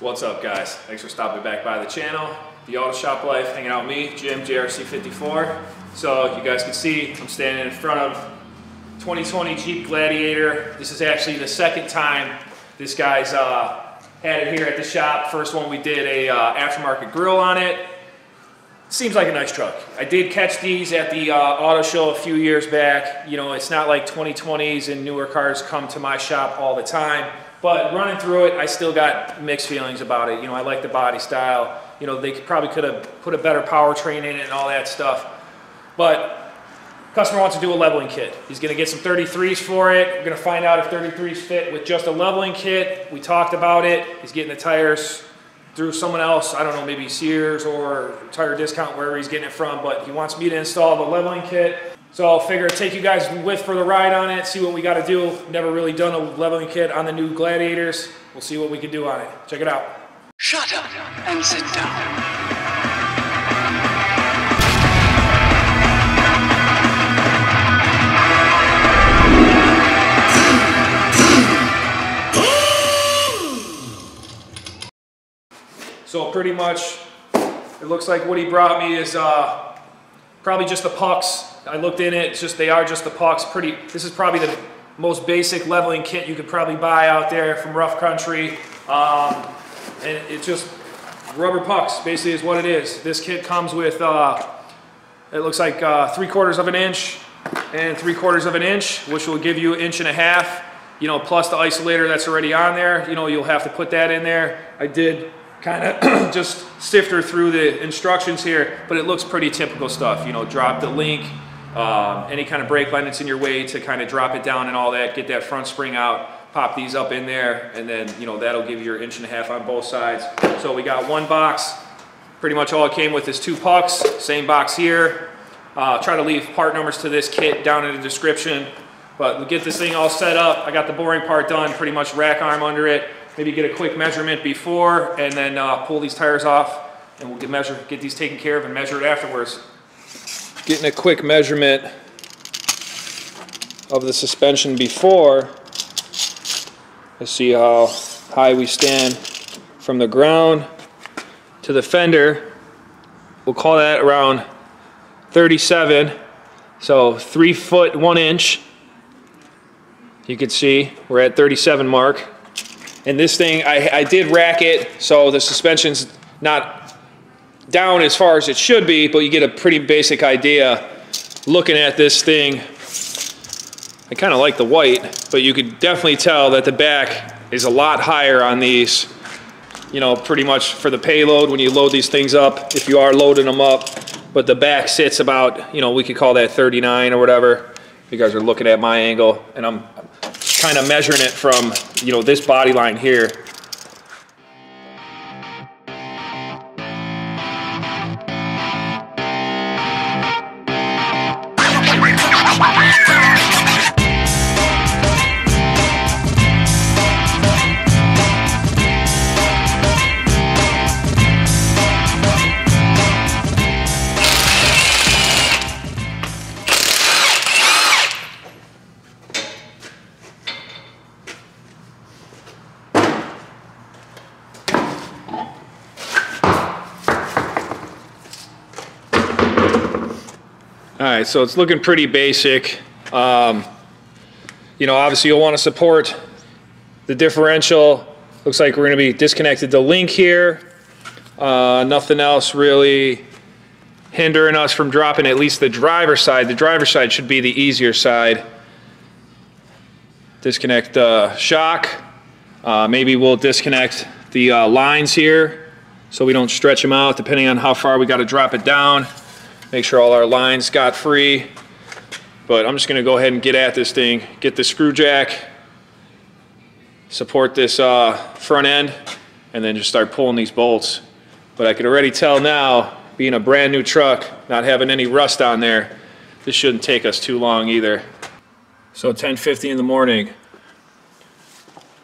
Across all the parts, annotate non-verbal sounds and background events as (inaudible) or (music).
What's up guys? Thanks for stopping back by the channel. The Auto Shop Life, hanging out with me, Jim, JRC54. So you guys can see, I'm standing in front of 2020 Jeep Gladiator. This is actually the second time this guy's uh, had it here at the shop. First one we did a uh, aftermarket grill on it. Seems like a nice truck. I did catch these at the uh, auto show a few years back. You know, it's not like 2020s and newer cars come to my shop all the time. But running through it, I still got mixed feelings about it. You know, I like the body style. You know, they probably could have put a better powertrain in it and all that stuff. But customer wants to do a leveling kit. He's going to get some 33s for it. We're going to find out if 33s fit with just a leveling kit. We talked about it. He's getting the tires through someone else, I don't know, maybe Sears or Tire Discount, wherever he's getting it from, but he wants me to install the leveling kit. So I'll figure take you guys with for the ride on it, see what we got to do. Never really done a leveling kit on the new Gladiators. We'll see what we can do on it. Check it out. Shut up and sit down. So pretty much, it looks like what he brought me is uh, probably just the pucks. I looked in it, it's just they are just the pucks. Pretty. This is probably the most basic leveling kit you could probably buy out there from Rough Country, um, and it's just rubber pucks. Basically, is what it is. This kit comes with. Uh, it looks like uh, three quarters of an inch and three quarters of an inch, which will give you an inch and a half. You know, plus the isolator that's already on there. You know, you'll have to put that in there. I did kind of (clears throat) just sifter through the instructions here, but it looks pretty typical stuff. You know, drop the link, um, any kind of brake line that's in your way to kind of drop it down and all that, get that front spring out, pop these up in there, and then, you know, that'll give you your inch and a half on both sides. So we got one box. Pretty much all it came with is two pucks, same box here. Uh, try to leave part numbers to this kit down in the description. But we get this thing all set up. I got the boring part done, pretty much rack arm under it. Maybe get a quick measurement before and then uh, pull these tires off and we'll get measure, get these taken care of and measure it afterwards. Getting a quick measurement of the suspension before. Let's see how high we stand from the ground to the fender. We'll call that around 37. So three foot, one inch. You can see we're at 37 mark. And this thing, I, I did rack it, so the suspension's not down as far as it should be, but you get a pretty basic idea looking at this thing. I kind of like the white, but you could definitely tell that the back is a lot higher on these. You know, pretty much for the payload when you load these things up, if you are loading them up. But the back sits about, you know, we could call that 39 or whatever. You guys are looking at my angle, and I'm kind of measuring it from, you know, this body line here. All right, so it's looking pretty basic. Um, you know, obviously you'll want to support the differential. Looks like we're going to be disconnected the link here. Uh, nothing else really hindering us from dropping at least the driver's side. The driver's side should be the easier side. Disconnect the shock. Uh, maybe we'll disconnect the uh, lines here so we don't stretch them out depending on how far we got to drop it down. Make sure all our lines got free. But I'm just gonna go ahead and get at this thing, get the screw jack, support this uh, front end, and then just start pulling these bolts. But I could already tell now, being a brand new truck, not having any rust on there, this shouldn't take us too long either. So 10.50 in the morning,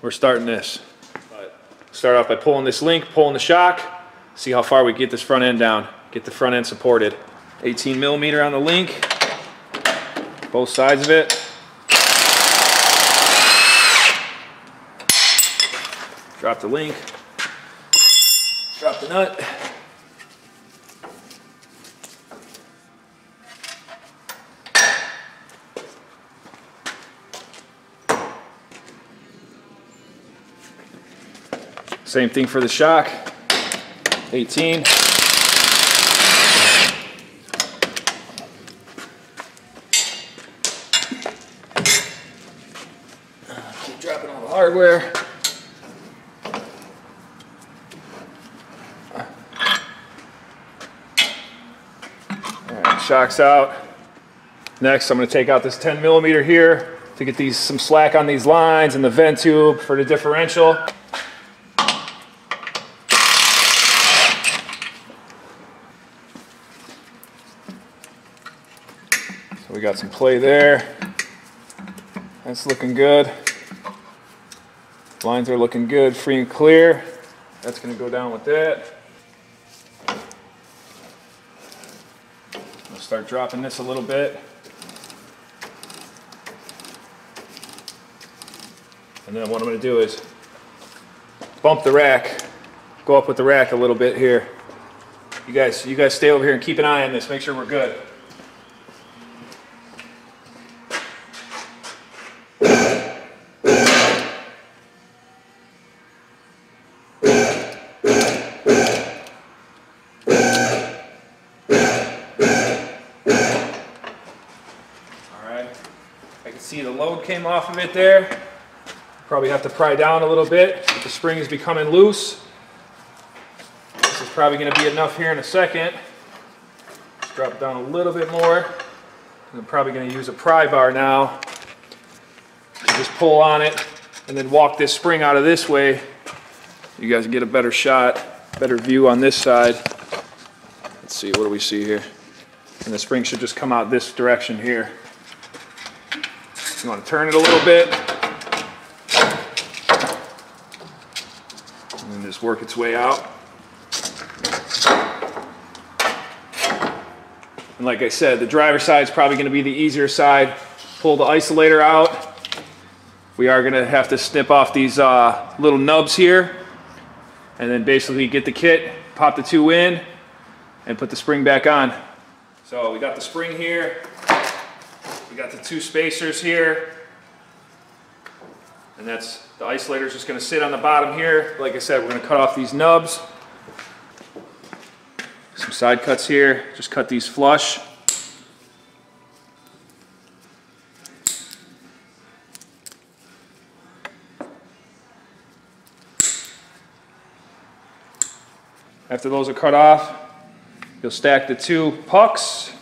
we're starting this. Start off by pulling this link, pulling the shock, see how far we get this front end down, get the front end supported. 18 millimeter on the link, both sides of it. Drop the link, Drop the nut. Same thing for the shock. 18. Keep dropping all the hardware. Alright, shock's out. Next, I'm going to take out this 10 millimeter here to get these some slack on these lines and the vent tube for the differential. So we got some play there. That's looking good. Lines are looking good, free and clear. That's gonna go down with that. I'll start dropping this a little bit. And then what I'm gonna do is bump the rack, go up with the rack a little bit here. You guys, you guys stay over here and keep an eye on this, make sure we're good. All right. I can see the load came off of it there. Probably have to pry down a little bit. The spring is becoming loose. This is probably going to be enough here in a second. Let's drop down a little bit more. I'm probably going to use a pry bar now. Just pull on it and then walk this spring out of this way. You guys get a better shot, better view on this side. Let's see, what do we see here? And the spring should just come out this direction here. Want to turn it a little bit. And then just work its way out. And like I said, the driver side is probably going to be the easier side. Pull the isolator out. We are going to have to snip off these uh, little nubs here. And then basically get the kit, pop the two in, and put the spring back on. So we got the spring here. We got the two spacers here. And that's, the isolator is just gonna sit on the bottom here. Like I said, we're gonna cut off these nubs. Some side cuts here, just cut these flush. After those are cut off, you'll stack the two pucks,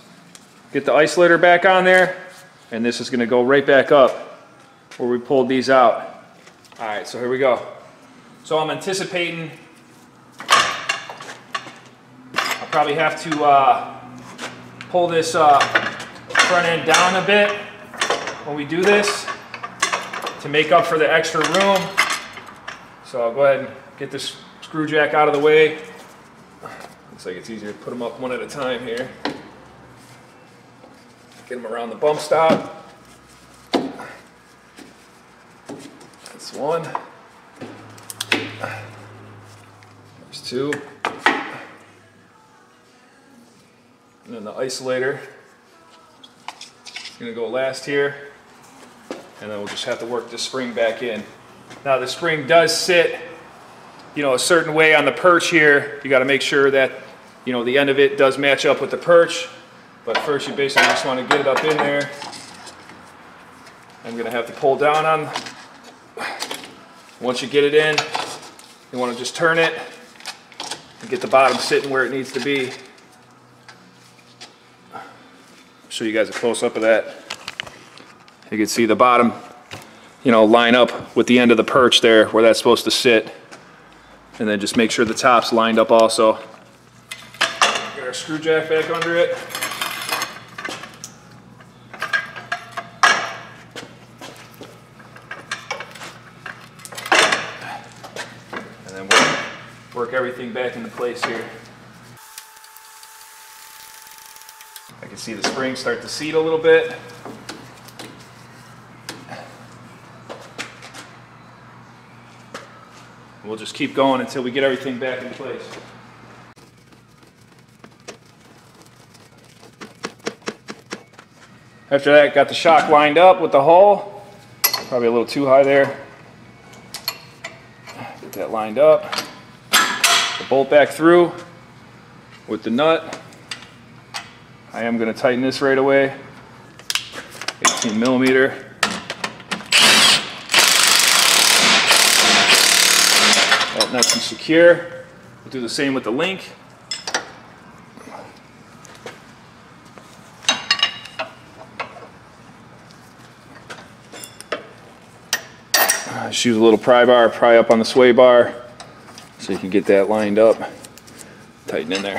get the isolator back on there, and this is gonna go right back up where we pulled these out. All right, so here we go. So I'm anticipating I'll probably have to uh, pull this uh, front end down a bit when we do this to make up for the extra room. So I'll go ahead and get this screw jack out of the way. Looks like it's easier to put them up one at a time here. Get them around the bump stop. That's one. There's two. And then the isolator is gonna go last here. And then we'll just have to work the spring back in. Now the spring does sit, you know, a certain way on the perch here. You gotta make sure that, you know, the end of it does match up with the perch. But first you basically just wanna get it up in there. I'm gonna have to pull down on, once you get it in, you wanna just turn it and get the bottom sitting where it needs to be. Show you guys a close up of that. You can see the bottom, you know, line up with the end of the perch there where that's supposed to sit. And then just make sure the top's lined up also. Get our screw jack back under it. And then work, work everything back into place here. I can see the spring start to seat a little bit. We'll just keep going until we get everything back in place. After that, got the shock lined up with the hull. Probably a little too high there. Get that lined up. Bolt back through with the nut. I am going to tighten this right away. 18 millimeter. That and secure. We'll do the same with the link. Uh, just use a little pry bar, pry up on the sway bar so you can get that lined up. Tighten in there.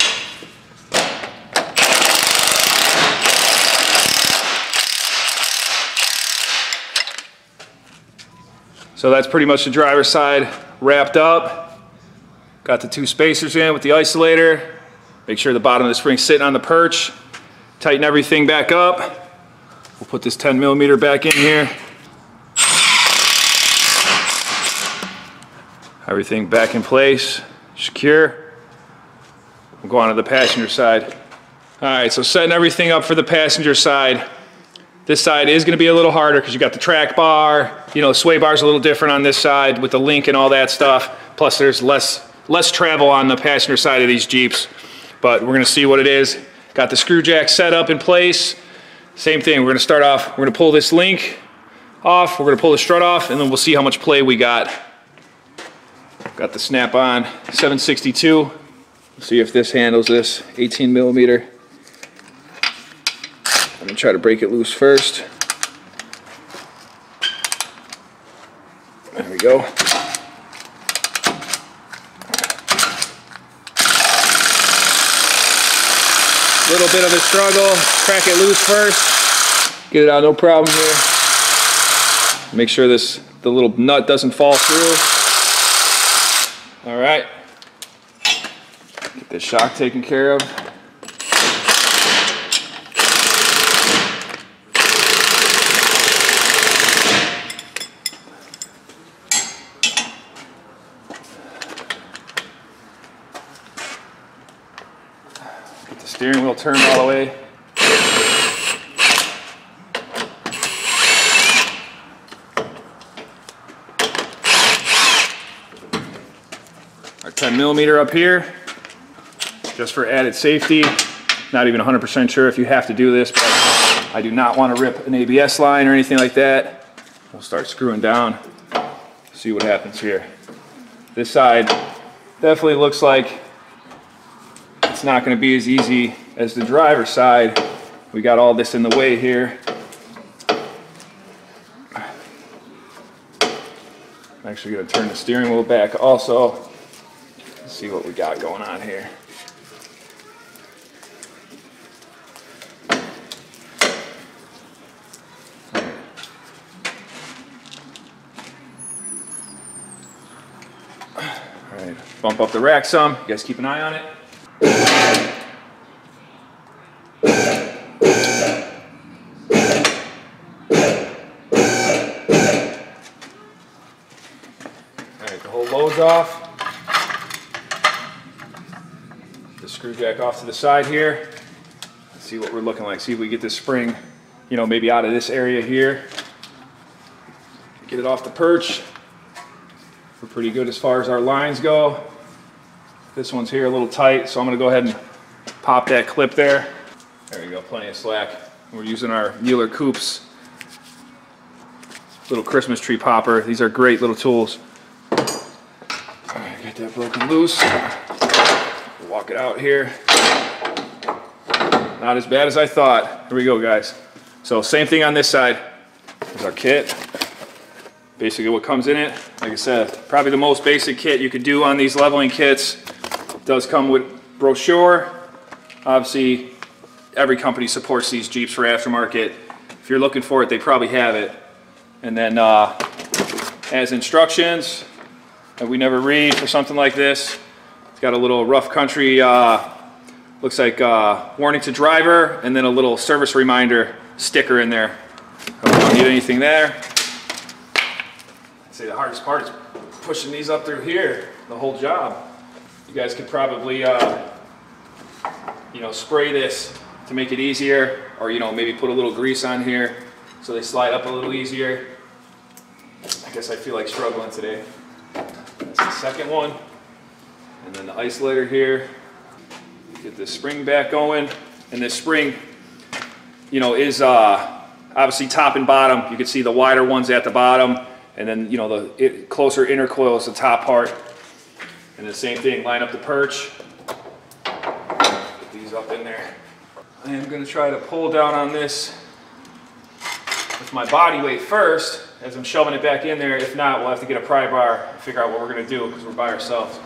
So that's pretty much the driver's side wrapped up. Got the two spacers in with the isolator. Make sure the bottom of the spring's sitting on the perch. Tighten everything back up. We'll put this 10 millimeter back in here. Everything back in place, secure. We'll go on to the passenger side. All right, so setting everything up for the passenger side. This side is gonna be a little harder because you got the track bar, you know, the sway bar's a little different on this side with the link and all that stuff. Plus there's less, less travel on the passenger side of these Jeeps, but we're gonna see what it is. Got the screw jack set up in place. Same thing, we're gonna start off, we're gonna pull this link off, we're gonna pull the strut off, and then we'll see how much play we got. Got the snap on 762. See if this handles this 18 millimeter. I'm gonna try to break it loose first. There we go. Little bit of a struggle. Crack it loose first. Get it out, no problem here. Make sure this the little nut doesn't fall through. All right. Get this shock taken care of. Get the steering wheel turned all the way. Millimeter up here, just for added safety. Not even 100% sure if you have to do this, but I do not want to rip an ABS line or anything like that. We'll start screwing down, see what happens here. This side definitely looks like it's not going to be as easy as the driver's side. We got all this in the way here. I'm actually going to turn the steering wheel back also. See what we got going on here. All right, bump up the rack some. You guys keep an eye on it. All right, the whole load's off. Off to the side here. Let's see what we're looking like. See if we get this spring, you know, maybe out of this area here. Get it off the perch. We're pretty good as far as our lines go. This one's here a little tight, so I'm gonna go ahead and pop that clip there. There you go, plenty of slack. We're using our Mueller-Kueps little Christmas tree popper. These are great little tools. All right, get that broken loose. Walk it out here. Not as bad as I thought. Here we go, guys. So same thing on this side. There's our kit. Basically what comes in it, like I said, probably the most basic kit you could do on these leveling kits. Does come with brochure. Obviously, every company supports these Jeeps for aftermarket. If you're looking for it, they probably have it. And then uh, has instructions that we never read for something like this. Got a little rough country, uh, looks like uh, warning to driver, and then a little service reminder sticker in there. We don't need anything there. I'd say the hardest part is pushing these up through here the whole job. You guys could probably, uh, you know, spray this to make it easier, or you know, maybe put a little grease on here so they slide up a little easier. I guess I feel like struggling today. That's the second one. And then the isolator here. Get this spring back going. And this spring, you know, is uh, obviously top and bottom. You can see the wider ones at the bottom. And then, you know, the it, closer inner coil is the top part. And the same thing, line up the perch. Get these up in there. I am gonna try to pull down on this with my body weight first as I'm shoving it back in there. If not, we'll have to get a pry bar and figure out what we're gonna do because we're by ourselves.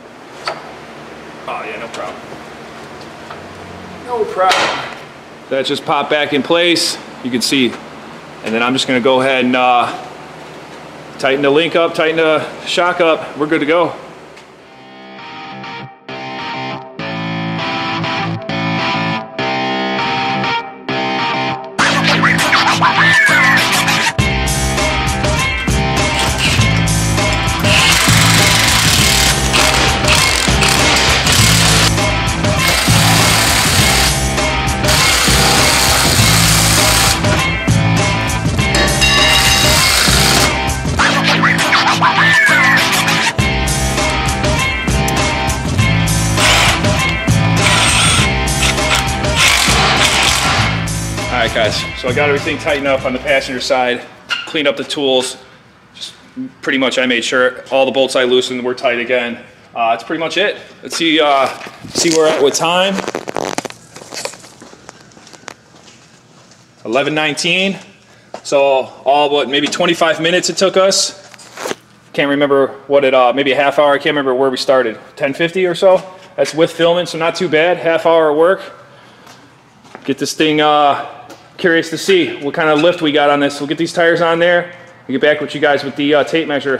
Oh yeah, no problem. No problem. That just popped back in place. You can see. And then I'm just gonna go ahead and uh, tighten the link up, tighten the shock up. We're good to go. All right, guys. So I got everything tightened up on the passenger side, cleaned up the tools. Just pretty much, I made sure all the bolts I loosened were tight again. Uh, that's pretty much it. Let's see uh, see where we're at with time. 11:19. So all what maybe 25 minutes it took us. Can't remember what it uh, maybe a half hour. I can't remember where we started. 10:50 or so. That's with filming, so not too bad. Half hour of work. Get this thing. Uh, curious to see what kind of lift we got on this. We'll get these tires on there. We'll get back with you guys with the uh, tape measure.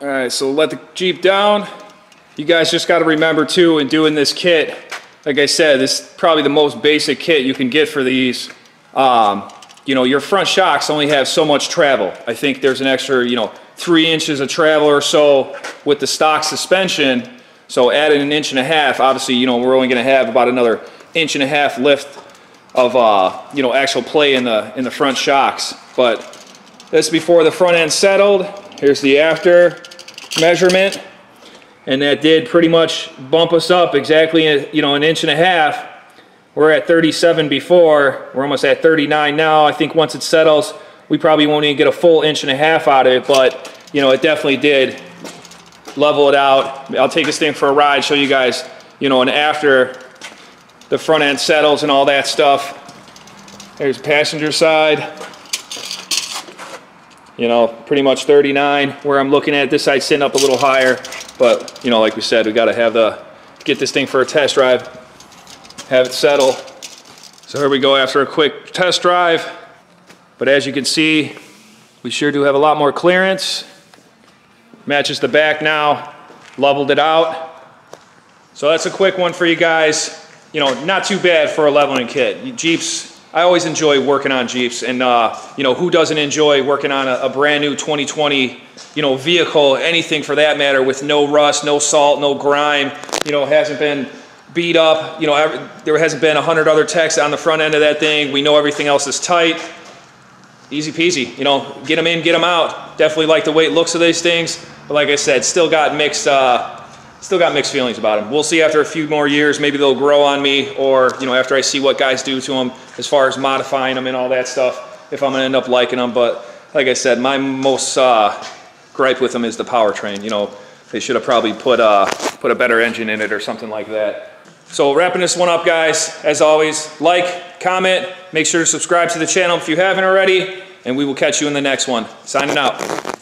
All right, so let the Jeep down. You guys just got to remember too, in doing this kit, like I said, this is probably the most basic kit you can get for these. Um, you know, your front shocks only have so much travel. I think there's an extra, you know, three inches of travel or so with the stock suspension. So adding an inch and a half, obviously, you know, we're only going to have about another inch and a half lift of, uh, you know, actual play in the in the front shocks. But this before the front end settled. Here's the after measurement, and that did pretty much bump us up exactly, you know, an inch and a half. We're at 37 before. We're almost at 39 now. I think once it settles, we probably won't even get a full inch and a half out of it, but you know, it definitely did level it out. I'll take this thing for a ride, show you guys, you know, and after the front end settles and all that stuff. There's passenger side. You know, pretty much 39. Where I'm looking at this side sitting up a little higher, but you know, like we said, we got to have the get this thing for a test drive, have it settle. So here we go after a quick test drive. But as you can see, we sure do have a lot more clearance. Matches the back now, leveled it out. So that's a quick one for you guys. You know, not too bad for a leveling kit. Jeeps, I always enjoy working on Jeeps. And, uh, you know, who doesn't enjoy working on a, a brand new 2020, you know, vehicle, anything for that matter, with no rust, no salt, no grime, you know, hasn't been beat up. You know, every, there hasn't been a hundred other techs on the front end of that thing. We know everything else is tight easy peasy. You know, get them in, get them out. Definitely like the way it looks of these things, but like I said, still got mixed, uh, still got mixed feelings about them. We'll see after a few more years. Maybe they'll grow on me, or you know, after I see what guys do to them as far as modifying them and all that stuff. If I'm gonna end up liking them, but like I said, my most uh, gripe with them is the powertrain. You know, they should have probably put uh, put a better engine in it or something like that. So wrapping this one up, guys, as always, like, comment, make sure to subscribe to the channel if you haven't already, and we will catch you in the next one. Signing out.